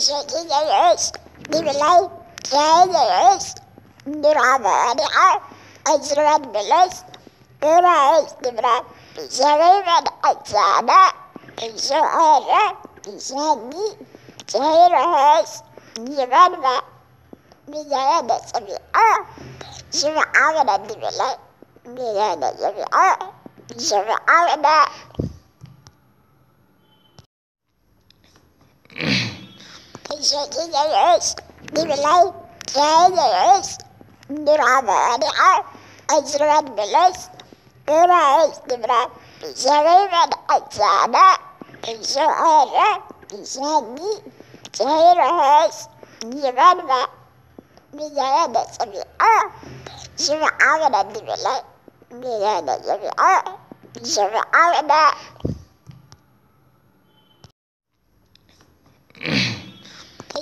الشكيلة بالله كالس برابعها أجرد بلس برايس دبرا زريبا أجانا الشهارة بشاني تيرس يبرا بزيادة سبيعة شبعة بالله بزيادة سبيعة شبعة الشكيلة بالله كالس برابعها أجرد بلس برايس دبرا زريبا أجانا الشهارة بشاني تيرس يبرا بزيادة سبيعة شبعة بالله بزيادة سبيعة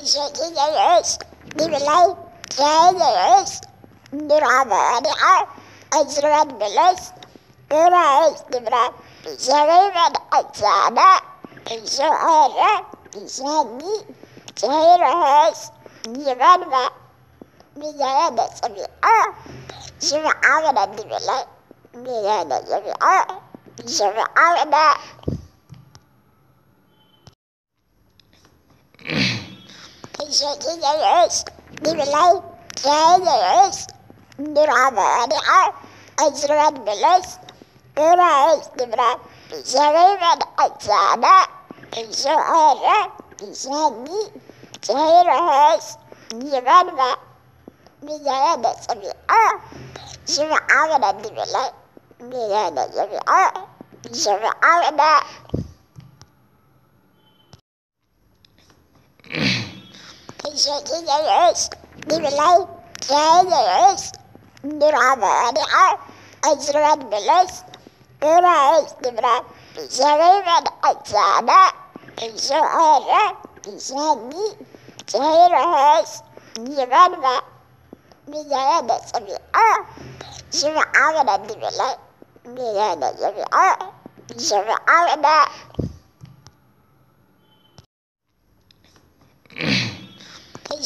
Şekillerimiz, birbirler, kendimiz, duramayla, özürümüz, durağız gibi. Şerimin açana, şuara, şenli, şehirimiz, güven ve bizlere de seviyor. Şimdi ağrına dibiler, bizlere de seviyor. Şimdi ağrına Şekilleri Dibiler Şeyleriz Duraları Ezret biliriz Durarız dibine Şerifen aşağıda Şöyle Şendi Şehiriz Dibiler ve Bizlere de seviyor Şimdi ağrı dibiler Bizlere de seviyor Şimdi ağrı الشكيلة بالله كالس برابعها أجرد بلس برايس دبرا زريبا أجانا الشهارة بشاني تيرس يبرا بزيادة سبيعة شبعة بالله بزيادة سبيعة شبعة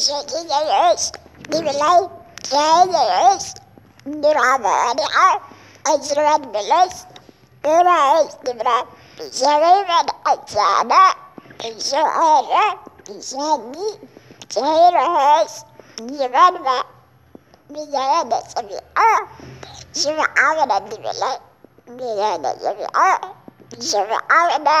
Schrikkingen ut, dimmelei, trenger ut, dramania, instrumentbeløs, dura ultima, kjøven ansane, kjøre, kjenni, kjøre høs, kjøvenme, miljøene som vi er, kjøve avene dimmelei, miljøene som vi er, kjøve avene,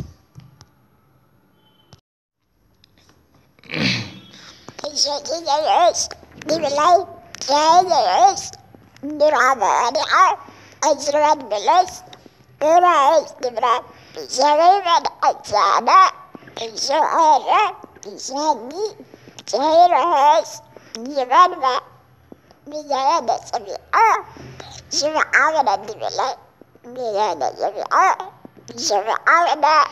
الشكيلة بالله كالس برابعها أجرد بلس برايس دبرا زريبا أجانا الشهارة بشاني تيرس يبرا بزيادة سبيعة شبعة بالله بزيادة سبيعة شبعة